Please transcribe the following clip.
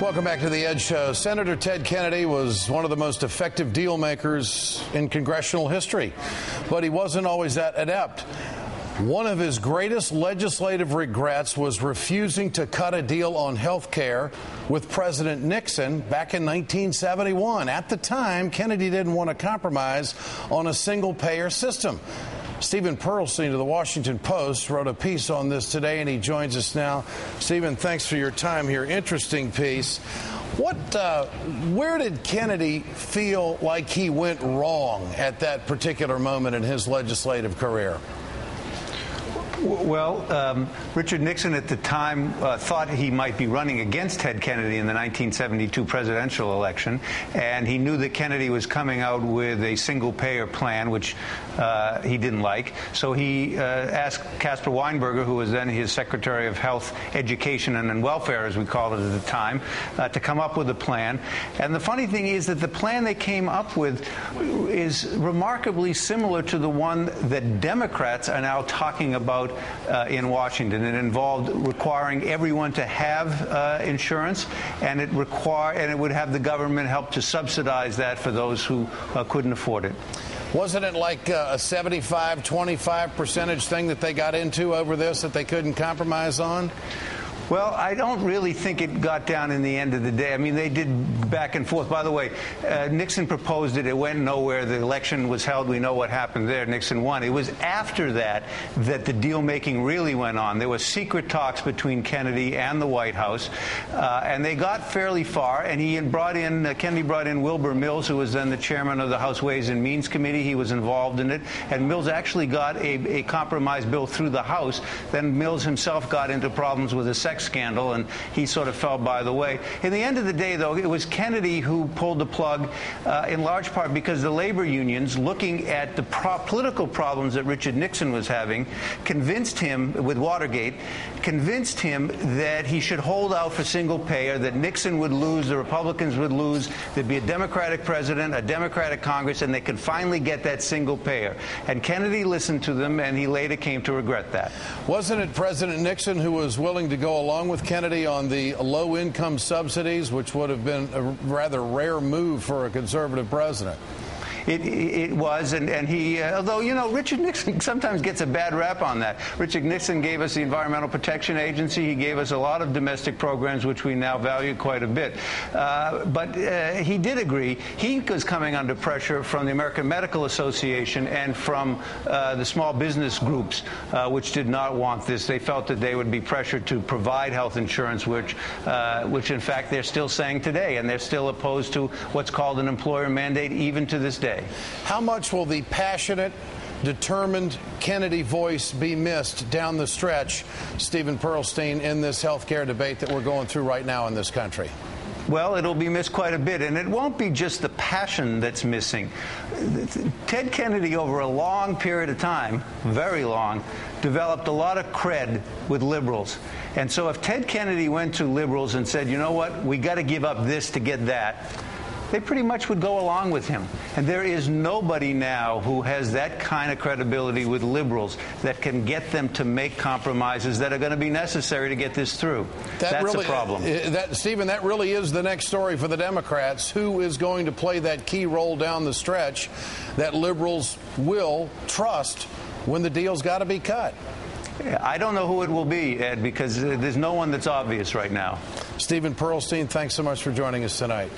Welcome back to the Ed Show. Senator Ted Kennedy was one of the most effective deal makers in congressional history, but he wasn't always that adept. One of his greatest legislative regrets was refusing to cut a deal on health care with President Nixon back in 1971. At the time, Kennedy didn't want to compromise on a single payer system. Steven Pearlstein of the Washington Post wrote a piece on this today, and he joins us now. Steven, thanks for your time here. Interesting piece. What, uh, where did Kennedy feel like he went wrong at that particular moment in his legislative career? Well, um, Richard Nixon at the time uh, thought he might be running against Ted Kennedy in the 1972 presidential election, and he knew that Kennedy was coming out with a single payer plan, which uh, he didn't like. So he uh, asked Caspar Weinberger, who was then his Secretary of Health, Education, and Welfare, as we called it at the time, uh, to come up with a plan. And the funny thing is that the plan they came up with is remarkably similar to the one that Democrats are now talking about uh, in Washington. It involved requiring everyone to have uh, insurance, and it require and it would have the government help to subsidize that for those who uh, couldn't afford it. Wasn't it like uh, a 75 25 percentage thing that they got into over this that they couldn't compromise on? Well, I don't really think it got down in the end of the day. I mean, they did back and forth. By the way, uh, Nixon proposed it. It went nowhere. The election was held. We know what happened there. Nixon won. It was after that that the deal making really went on. There were secret talks between Kennedy and the White House, uh, and they got fairly far. And he brought in uh, Kennedy brought in Wilbur Mills, who was then the chairman of the House Ways and Means Committee. He was involved in it, and Mills actually got a, a compromise bill through the House. Then Mills himself got into problems with the a scandal, and he sort of fell by the way. In the end of the day, though, it was Kennedy who pulled the plug, uh, in large part because the labor unions, looking at the pro political problems that Richard Nixon was having, convinced him with Watergate, convinced him that he should hold out for single payer, that Nixon would lose, the Republicans would lose, there'd be a Democratic president, a Democratic Congress, and they could finally get that single payer. And Kennedy listened to them, and he later came to regret that. Wasn't it President Nixon who was willing to go along with Kennedy on the low income subsidies, which would have been a rather rare move for a conservative president? It, it was, and, and he, uh, although, you know, Richard Nixon sometimes gets a bad rap on that. Richard Nixon gave us the Environmental Protection Agency. He gave us a lot of domestic programs, which we now value quite a bit. Uh, but uh, he did agree. He was coming under pressure from the American Medical Association and from uh, the small business groups, uh, which did not want this. They felt that they would be pressured to provide health insurance, which, uh, which in fact they're still saying today, and they're still opposed to what's called an employer mandate even to this day day. How much will the passionate, determined Kennedy voice be missed down the stretch, Steven Pearlstein, in this health care debate that we're going through right now in this country? Well, it'll be missed quite a bit, and it won't be just the passion that's missing. Ted Kennedy, over a long period of time, very long, developed a lot of cred with liberals. And so if Ted Kennedy went to liberals and said, you know what, we got to give up this to get that, they pretty much would go along with him. And there is nobody now who has that kind of credibility with liberals that can get them to make compromises that are going to be necessary to get this through. That That's really, a problem. Uh, that, Steven, that really is the next story for the Democrats. Who is going to play that key role down the stretch that liberals will trust when the deal's got to be cut? I don't know who it will be, Ed, because there's no one that's obvious right now. Steven Pearlstein, thanks so much for joining us tonight.